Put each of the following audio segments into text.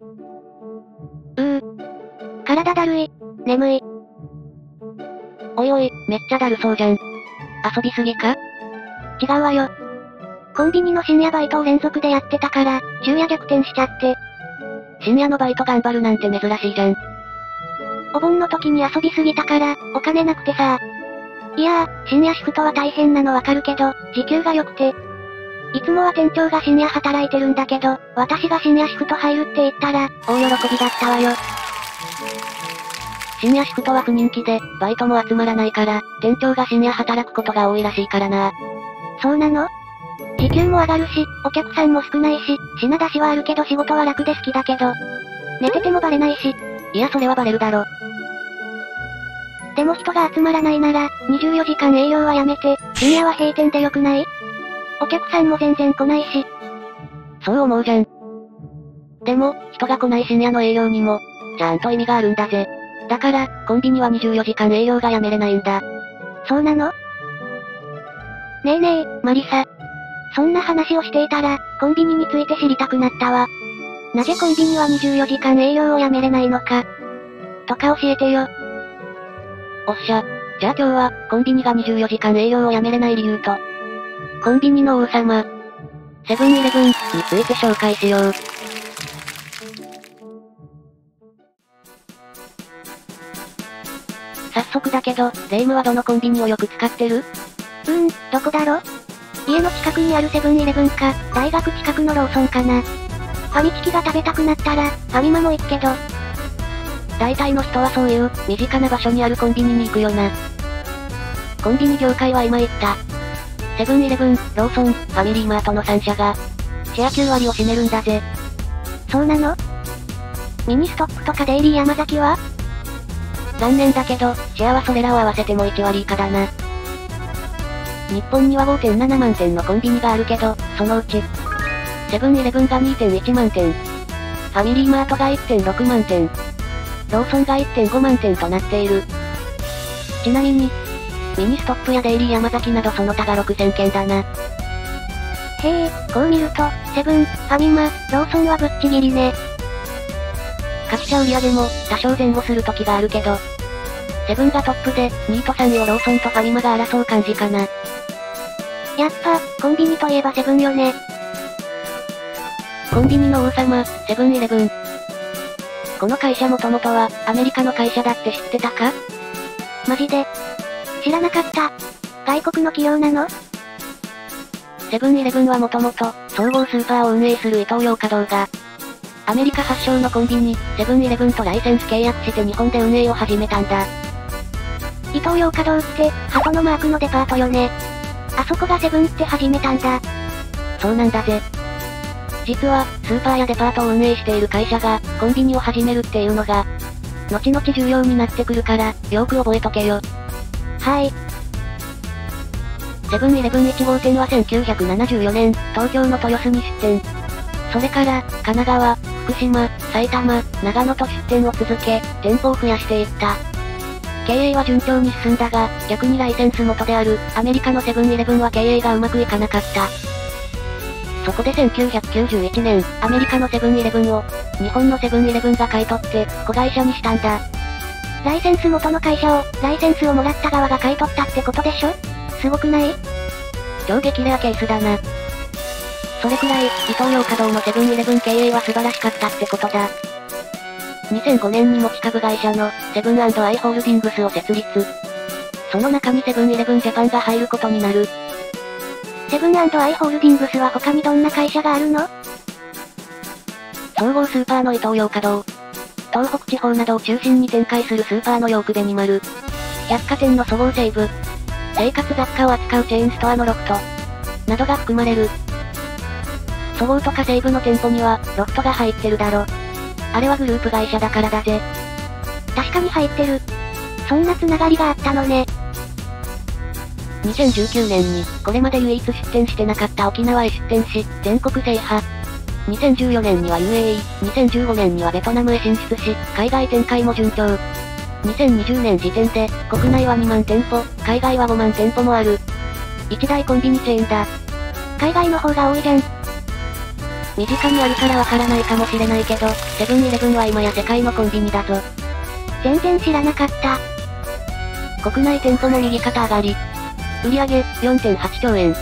うー。体だるい。眠い。おいおい、めっちゃだるそうじゃん。遊びすぎか？違うわよ。コンビニの深夜バイトを連続でやってたから、昼夜逆転しちゃって。深夜のバイト頑張るなんて珍しいじゃん。お盆の時に遊びすぎたから、お金なくてさ。いやー、深夜シフトは大変なのわかるけど、時給が良くて。いつもは店長が深夜働いてるんだけど、私が深夜シフト入るって言ったら、大喜びだったわよ。深夜シフトは不人気で、バイトも集まらないから、店長が深夜働くことが多いらしいからな。そうなの？時給も上がるし、お客さんも少ないし、品出しはあるけど仕事は楽で好きだけど。寝ててもバレないし。いやそれはバレるだろ。でも人が集まらないなら、24時間営業はやめて、深夜は閉店でよくない？お客さんも全然来ないし。そう思うじゃん。でも、人が来ない深夜の営業にも、ちゃんと意味があるんだぜ。だから、コンビニは24時間営業がやめれないんだ。そうなの？ねえねえ、マリサ。そんな話をしていたら、コンビニについて知りたくなったわ。なぜコンビニは24時間営業をやめれないのか。とか教えてよ。おっしゃ。じゃあ今日は、コンビニが24時間営業をやめれない理由と、コンビニの王様、セブンイレブンについて紹介しよう。早速だけど、レイムはどのコンビニをよく使ってる？うーん、どこだろ？家の近くにあるセブンイレブンか、大学近くのローソンかな。ファミチキが食べたくなったら、ファミマも行くけど。大体の人はそういう、身近な場所にあるコンビニに行くよな。コンビニ業界は今言った。セブンイレブン、ローソン、ファミリーマートの3社が、シェア9割を占めるんだぜ。そうなの？ミニストップとかデイリーヤマザキは？残念だけど、シェアはそれらを合わせても1割以下だな。日本には5.7万店のコンビニがあるけど、そのうち、セブンイレブンが2.1万店、ファミリーマートが1.6万店、ローソンが1.5万店となっている。ちなみに、ミニストップやデイリーヤマザキなどその他が6000件だな。へえ、こう見ると、セブン、ファミマ、ローソンはぶっちぎりね。各社売り上げも、多少前後する時があるけど、セブンがトップで、2位と3位をローソンとファミマが争う感じかな。やっぱ、コンビニといえばセブンよね。コンビニの王様、セブンイレブン。この会社もともとは、アメリカの会社だって知ってたか？マジで。知らなかった。外国の企業なの？セブンイレブンはもともと、総合スーパーを運営するイトーヨーカドーが、アメリカ発祥のコンビニ、セブンイレブンとライセンス契約して日本で運営を始めたんだ。イトーヨーカドーって、鳩のマークのデパートよね。あそこがセブンって始めたんだ。そうなんだぜ。実は、スーパーやデパートを運営している会社が、コンビニを始めるっていうのが、後々重要になってくるから、よく覚えとけよ。はい。セブンイレブン1号店は1974年、東京の豊洲に出店。それから、神奈川、福島、埼玉、長野と出店を続け、店舗を増やしていった。経営は順調に進んだが、逆にライセンス元である、アメリカのセブンイレブンは経営がうまくいかなかった。そこで1991年、アメリカのセブンイレブンを、日本のセブンイレブンが買い取って、子会社にしたんだ。ライセンス元の会社を、ライセンスをもらった側が買い取ったってことでしょ？すごくない？超激レアケースだな。それくらい、イトーヨーカドーのセブンイレブン経営は素晴らしかったってことだ。2005年に持ち株会社の、セブンアイ・ホールディングスを設立。その中にセブンイレブンジャパンが入ることになる。セブンアイ・ホールディングスは他にどんな会社があるの？総合スーパーのイトーヨーカドー。東北地方などを中心に展開するスーパーのヨークベニマル。百貨店のそごう・西武。生活雑貨を扱うチェーンストアのロフト。などが含まれる。そごうとか西武の店舗には、ロフトが入ってるだろ。あれはグループ会社だからだぜ。確かに入ってる。そんなつながりがあったのね。2019年に、これまで唯一出店してなかった沖縄へ出店し、全国制覇。2014年には UAE、2015年にはベトナムへ進出し、海外展開も順調。2020年時点で、国内は2万店舗、海外は5万店舗もある。一大コンビニチェーンだ。海外の方が多いじゃん。身近にあるからわからないかもしれないけど、セブンイレブンは今や世界のコンビニだぞ。全然知らなかった。国内店舗も右肩上がり。売上4.8兆円。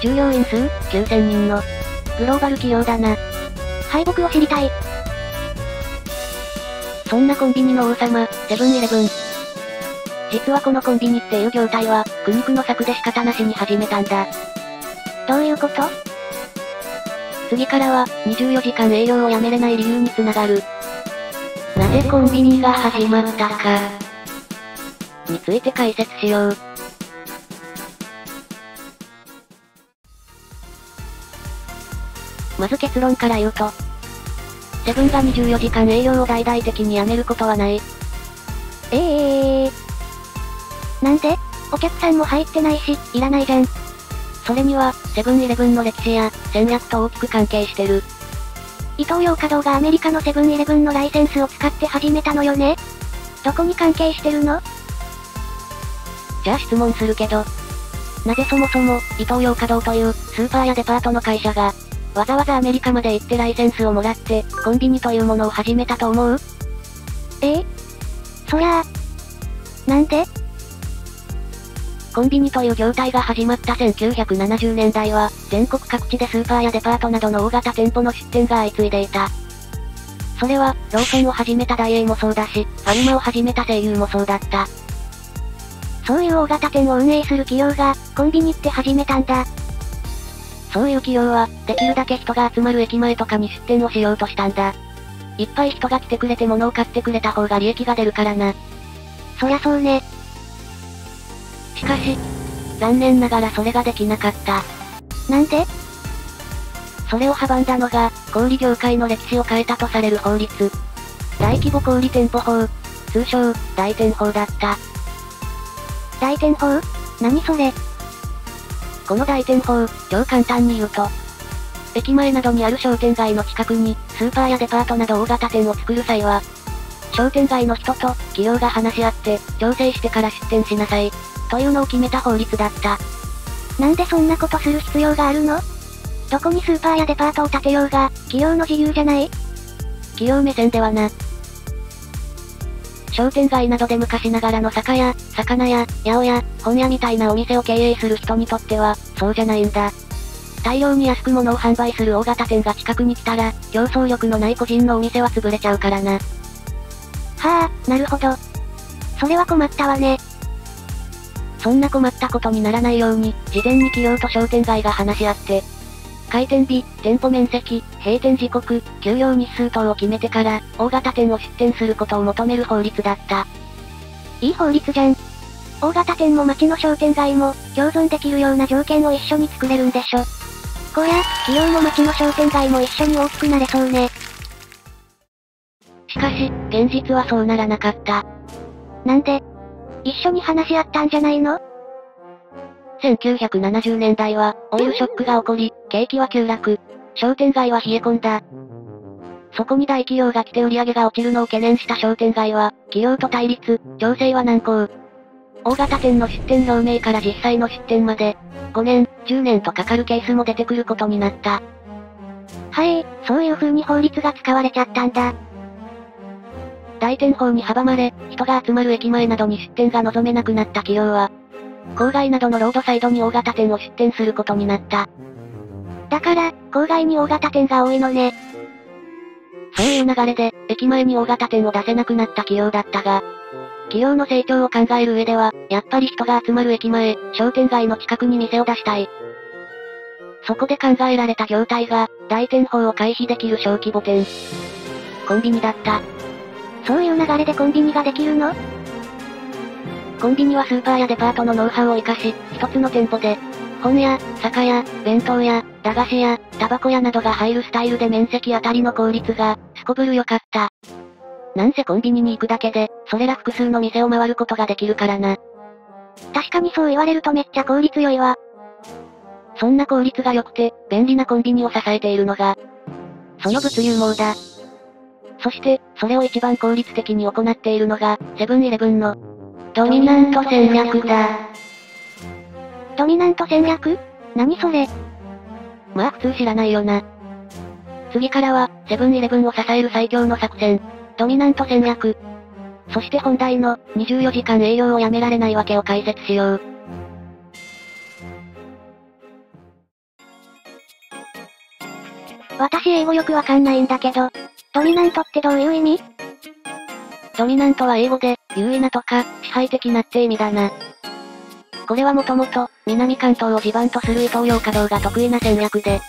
従業員数9000人の。グローバル企業だな。敗北を知りたい。そんなコンビニの王様、セブンイレブン。実はこのコンビニっていう業態は、苦肉の策で仕方なしに始めたんだ。どういうこと？次からは、24時間営業をやめれない理由につながる。なぜコンビニが始まったか。について解説しよう。まず結論から言うと、セブンが24時間営業を大々的にやめることはない。ええー。なんで？お客さんも入ってないし、いらないじゃん。それには、セブンイレブンの歴史や、戦略と大きく関係してる。イトーヨーカドーがアメリカのセブンイレブンのライセンスを使って始めたのよねどこに関係してるの？じゃあ質問するけど。なぜそもそも、イトーヨーカドーという、スーパーやデパートの会社が、わざわざアメリカまで行ってライセンスをもらって、コンビニというものを始めたと思う？え？そりゃあ、なんで？コンビニという業態が始まった1970年代は、全国各地でスーパーやデパートなどの大型店舗の出店が相次いでいた。それは、ローソンを始めたダイエーもそうだし、ファミマを始めた声優もそうだった。そういう大型店を運営する企業が、コンビニって始めたんだ。そういう企業は、できるだけ人が集まる駅前とかに出店をしようとしたんだ。いっぱい人が来てくれて物を買ってくれた方が利益が出るからな。そりゃそうね。しかし、残念ながらそれができなかった。なんで？それを阻んだのが、小売業界の歴史を変えたとされる法律。大規模小売店舗法。通称、大店法だった。大店法？何それ？この大店法、超簡単に言うと、駅前などにある商店街の近くに、スーパーやデパートなど大型店を作る際は、商店街の人と、企業が話し合って、調整してから出店しなさい。というのを決めた法律だった。なんでそんなことする必要があるの？どこにスーパーやデパートを建てようが、企業の自由じゃない？企業目線ではな。商店街などで昔ながらの酒屋、魚屋、八百屋、本屋みたいなお店を経営する人にとっては、そうじゃないんだ。大量に安く物を販売する大型店が近くに来たら、競争力のない個人のお店は潰れちゃうからな。はあ、なるほど。それは困ったわね。そんな困ったことにならないように、事前に企業と商店街が話し合って、開店日、店舗面積、閉店時刻、休業日数等を決めてから、大型店を出店することを求める法律だった。いい法律じゃん。大型店も街の商店街も、共存できるような条件を一緒に作れるんでしょ。こりゃ、企業も街の商店街も一緒に大きくなれそうね。しかし、現実はそうならなかった。なんで？一緒に話し合ったんじゃないの？1970年代は、オイルショックが起こり、景気は急落。商店街は冷え込んだ。そこに大企業が来て売り上げが落ちるのを懸念した商店街は、企業と対立、調整は難航。大型店の出店表明から実際の出店まで、5年、10年とかかるケースも出てくることになった。はい、そういう風に法律が使われちゃったんだ。大店法に阻まれ、人が集まる駅前などに出店が望めなくなった企業は、郊外などのロードサイドに大型店を出店することになった。だから、郊外に大型店が多いのね。そういう流れで、駅前に大型店を出せなくなった企業だったが、企業の成長を考える上では、やっぱり人が集まる駅前、商店街の近くに店を出したい。そこで考えられた業態が、大店法を回避できる小規模店。コンビニだった。そういう流れでコンビニができるの？コンビニはスーパーやデパートのノウハウを活かし、一つの店舗で、本屋、酒屋、弁当屋、駄菓子屋、タバコ屋などが入るスタイルで面積あたりの効率が、すこぶる良かった。なんせコンビニに行くだけで、それら複数の店を回ることができるからな。確かにそう言われるとめっちゃ効率良いわ。そんな効率が良くて、便利なコンビニを支えているのが、その物流網だ。そして、それを一番効率的に行っているのが、セブンイレブンの、ドミナント戦略だ。ドミナント戦略？何それ？まあ普通知らないよな。次からは、セブンイレブンを支える最強の作戦。ドミナント戦略。そして本題の、24時間営業をやめられないわけを解説しよう。私英語よくわかんないんだけど、ドミナントってどういう意味？ドミナントは英語で、優位なとか、支配的なって意味だな。これはもともと、南関東を地盤とする伊東洋華堂が得意な戦略で、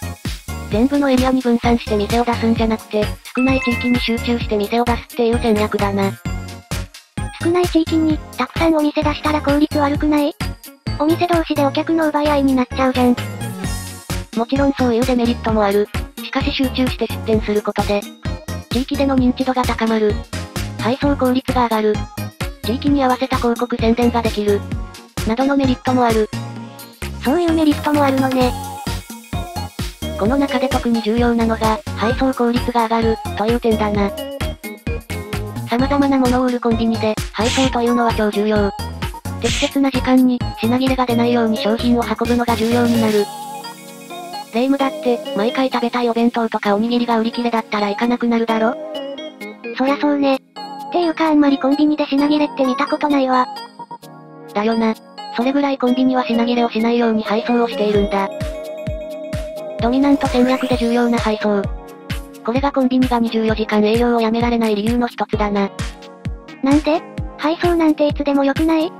全部のエリアに分散して店を出すんじゃなくて、少ない地域に集中して店を出すっていう戦略だな。少ない地域に、たくさんお店出したら効率悪くない？お店同士でお客の奪い合いになっちゃうじゃん。もちろんそういうデメリットもある。しかし集中して出店することで、地域での認知度が高まる。配送効率が上がる。地域に合わせた広告宣伝ができる。などのメリットもある。そういうメリットもあるのね。この中で特に重要なのが、配送効率が上がる、という点だな。様々なものを売るコンビニで、配送というのは超重要。適切な時間に、品切れが出ないように商品を運ぶのが重要になる。霊夢だって、毎回食べたいお弁当とかおにぎりが売り切れだったら行かなくなるだろ？そりゃそうね。っていうかあんまりコンビニで品切れって見たことないわ。だよな。それぐらいコンビニは品切れをしないように配送をしているんだ。ドミナント戦略で重要な配送。これがコンビニが24時間営業をやめられない理由の一つだな。なんで？配送なんていつでも良くない？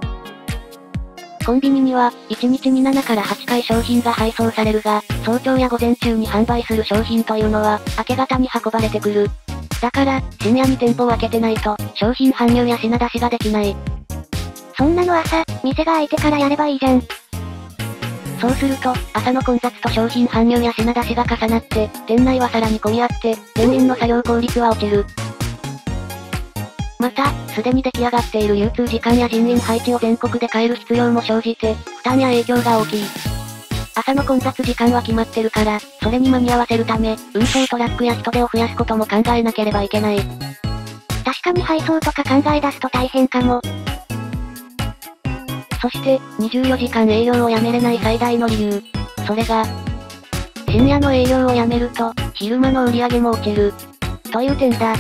コンビニには、1日に7から8回商品が配送されるが、早朝や午前中に販売する商品というのは、明け方に運ばれてくる。だから、深夜に店舗を開けてないと、商品搬入や品出しができない。そんなの朝、店が開いてからやればいいじゃん。そうすると、朝の混雑と商品搬入や品出しが重なって、店内はさらに混み合って、店員の作業効率は落ちる。また、すでに出来上がっている流通時間や人員配置を全国で変える必要も生じて、負担や影響が大きい。朝の混雑時間は決まってるから、それに間に合わせるため、運送トラックや人手を増やすことも考えなければいけない。確かに配送とか考え出すと大変かも。そして、24時間営業をやめれない最大の理由。それが、深夜の営業をやめると、昼間の売り上げも落ちる。という点だ。は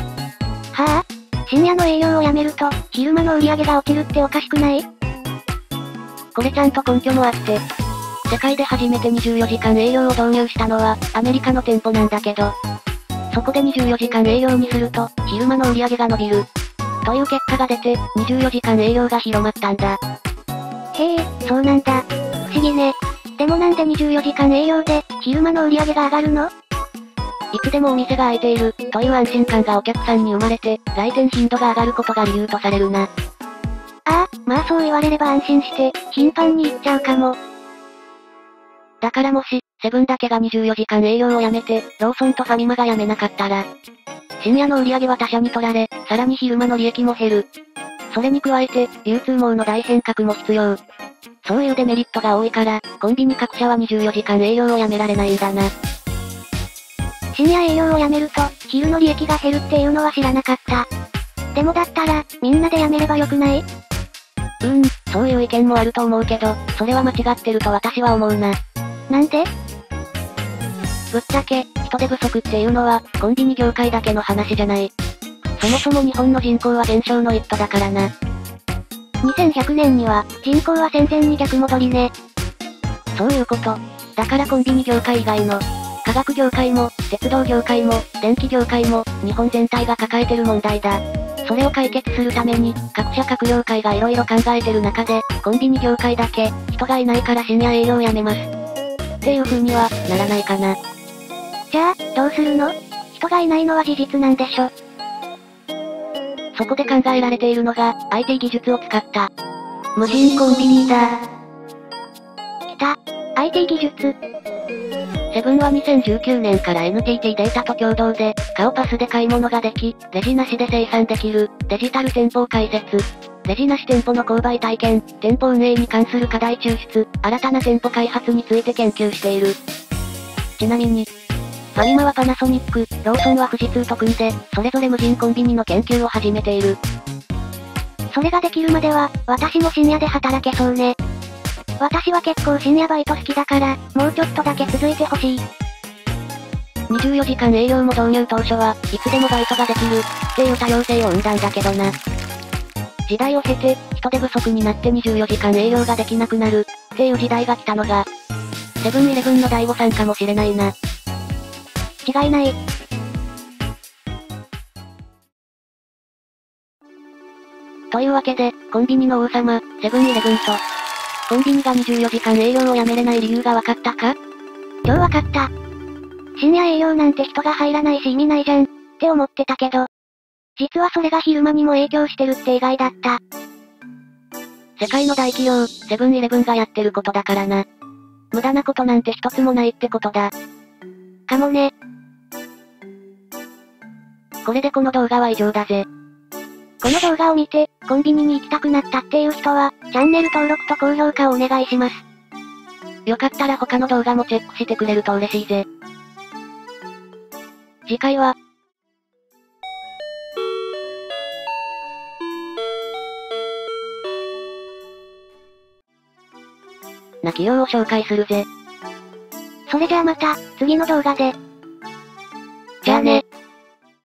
ぁ、あ、深夜の営業をやめると、昼間の売り上げが落ちるっておかしくない？これちゃんと根拠もあって。世界で初めて24時間営業を導入したのは、アメリカの店舗なんだけど。そこで24時間営業にすると、昼間の売り上げが伸びる。という結果が出て、24時間営業が広まったんだ。へえ、そうなんだ。不思議ね。でもなんで24時間営業で、昼間の売り上げが上がるの？いつでもお店が開いている、という安心感がお客さんに生まれて、来店頻度が上がることが理由とされるな。ああ、まあそう言われれば安心して、頻繁に行っちゃうかも。だからもし、セブンだけが24時間営業をやめて、ローソンとファミマがやめなかったら、深夜の売り上げは他社に取られ、さらに昼間の利益も減る。それに加えて、流通網の大変革も必要。そういうデメリットが多いから、コンビニ各社は24時間営業をやめられないんだな。深夜営業をやめると、昼の利益が減るっていうのは知らなかった。でもだったら、みんなでやめればよくない？うーん、そういう意見もあると思うけど、それは間違ってると私は思うな。なんで？ぶっちゃけ、人手不足っていうのは、コンビニ業界だけの話じゃない。そもそも日本の人口は減少の一途だからな。2100年には、人口は戦前に逆戻りね。そういうこと。だからコンビニ業界以外の、科学業界も、鉄道業界も、電気業界も、日本全体が抱えてる問題だ。それを解決するために、各社各業界が色々考えてる中で、コンビニ業界だけ、人がいないから深夜営業をやめます。っていう風には、ならないかな。じゃあ、どうするの？人がいないのは事実なんでしょ。そこで考えられているのが、IT 技術を使った、無人コンビニだ。来た。IT 技術。セブンは2019年から NTT データと共同で、顔パスで買い物ができ、レジなしで生産できる、デジタル店舗を開設。レジなし店舗の購買体験、店舗運営に関する課題抽出、新たな店舗開発について研究している。ちなみに、ファミマはパナソニック、ローソンは富士通と組んで、それぞれ無人コンビニの研究を始めている。それができるまでは、私も深夜で働けそうね。私は結構深夜バイト好きだから、もうちょっとだけ続いてほしい。24時間営業も導入当初は、いつでもバイトができる、っていう多様性を生んだんだけどな。時代を経て、人手不足になって24時間営業ができなくなる、っていう時代が来たのが、セブンイレブンの第5さんかもしれないな。違いない。というわけで、コンビニの王様、セブンイレブンと、コンビニが24時間営業をやめれない理由が分かったか？今日分かった。深夜営業なんて人が入らないし意味ないじゃん、って思ってたけど。実はそれが昼間にも影響してるって意外だった。世界の大企業、セブンイレブンがやってることだからな。無駄なことなんて一つもないってことだ。かもね。これでこの動画は以上だぜ。この動画を見て、コンビニに行きたくなったっていう人は、チャンネル登録と高評価をお願いします。よかったら他の動画もチェックしてくれると嬉しいぜ。次回は、な企業を紹介するぜ。それじゃあまた、次の動画で。じゃあね。